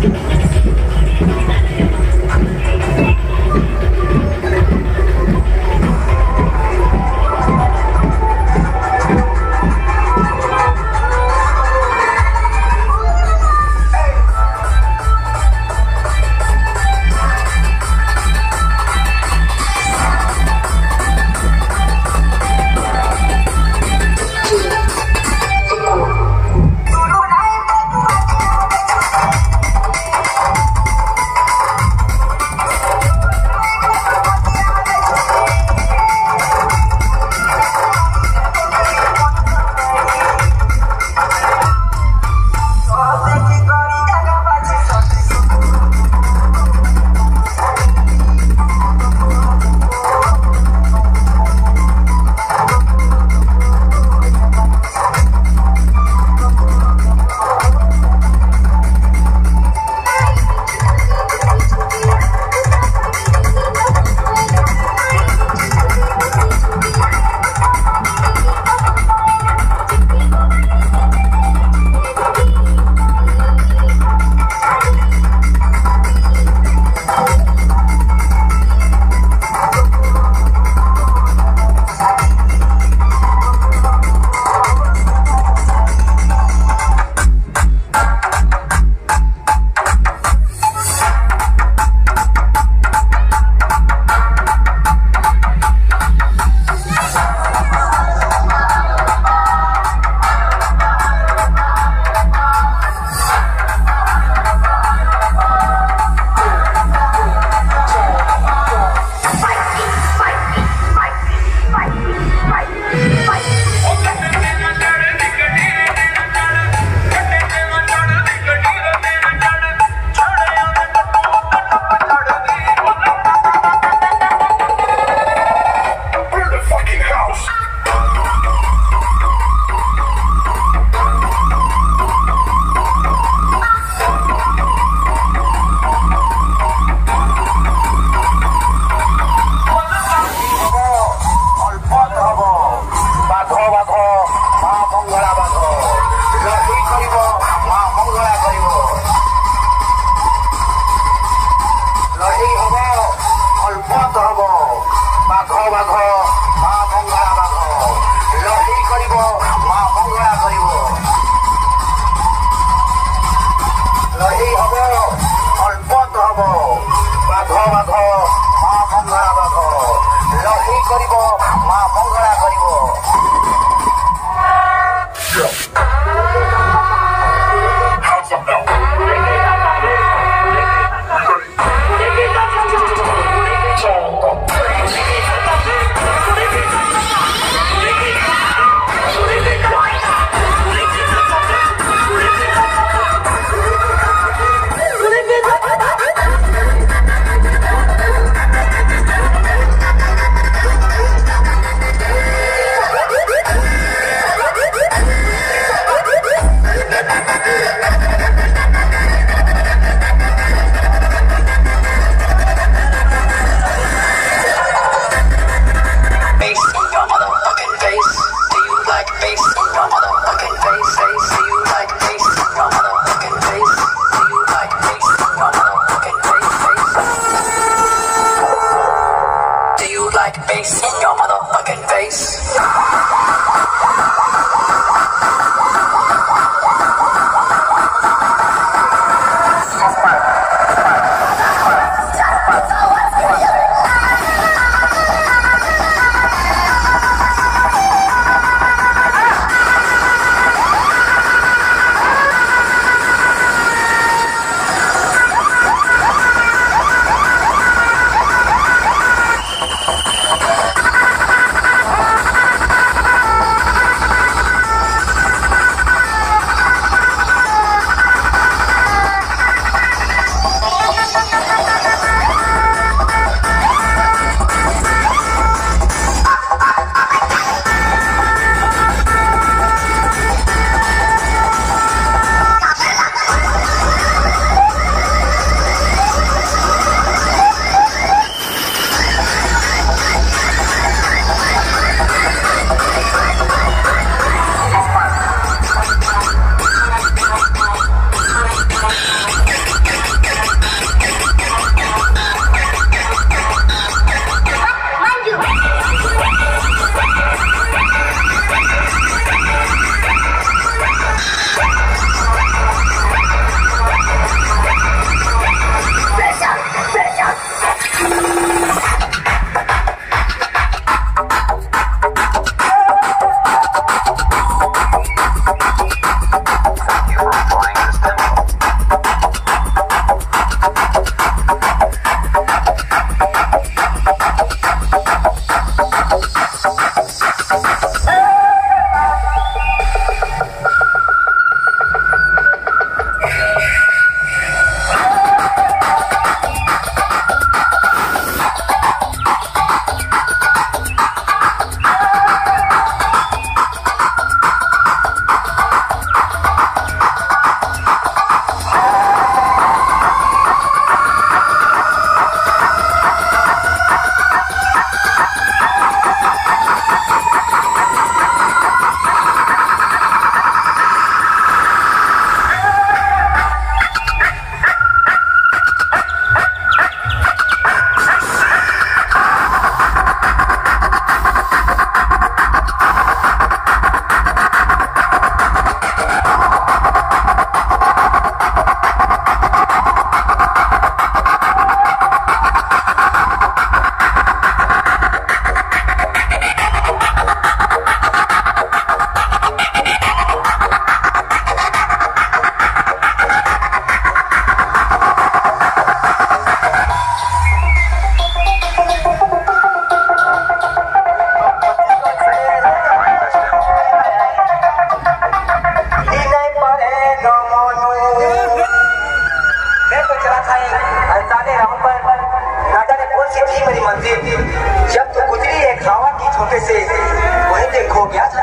Thank like bass in your motherfucking face. lo que hace